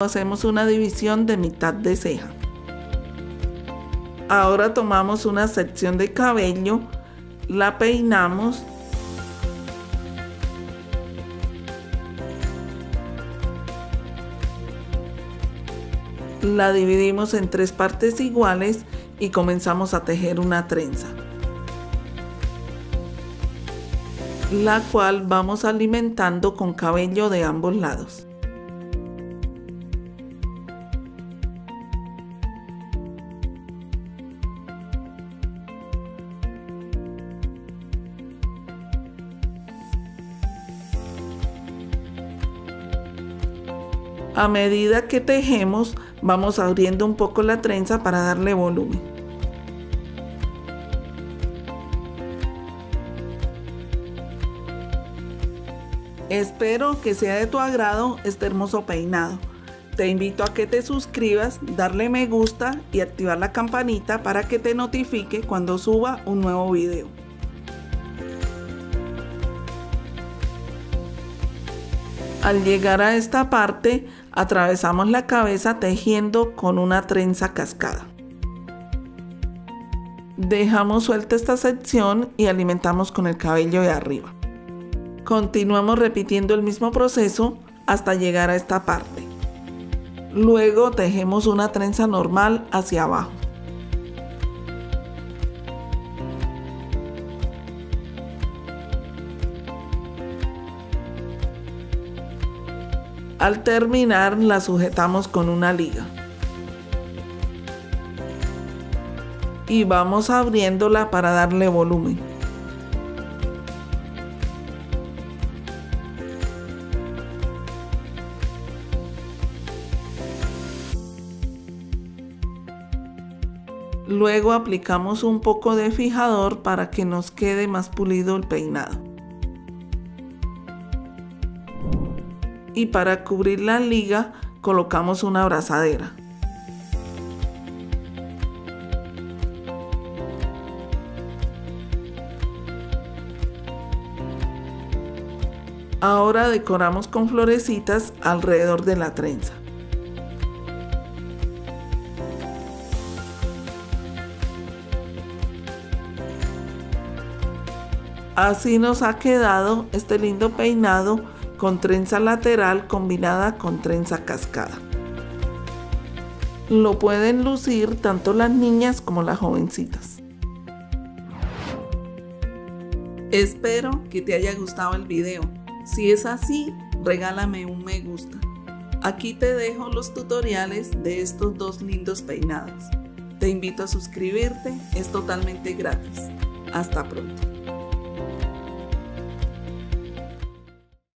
hacemos una división de mitad de ceja. Ahora tomamos una sección de cabello, la peinamos la dividimos en tres partes iguales y comenzamos a tejer una trenza. La cual vamos alimentando con cabello de ambos lados. A medida que tejemos, vamos abriendo un poco la trenza para darle volumen. Espero que sea de tu agrado este hermoso peinado. Te invito a que te suscribas, darle me gusta y activar la campanita para que te notifique cuando suba un nuevo video. Al llegar a esta parte, atravesamos la cabeza tejiendo con una trenza cascada. Dejamos suelta esta sección y alimentamos con el cabello de arriba. Continuamos repitiendo el mismo proceso hasta llegar a esta parte. Luego tejemos una trenza normal hacia abajo. Al terminar la sujetamos con una liga. Y vamos abriéndola para darle volumen. Luego aplicamos un poco de fijador para que nos quede más pulido el peinado. Y para cubrir la liga colocamos una abrazadera. Ahora decoramos con florecitas alrededor de la trenza. Así nos ha quedado este lindo peinado con trenza lateral combinada con trenza cascada. Lo pueden lucir tanto las niñas como las jovencitas. Espero que te haya gustado el video. Si es así, regálame un me gusta. Aquí te dejo los tutoriales de estos dos lindos peinados. Te invito a suscribirte, es totalmente gratis. Hasta pronto.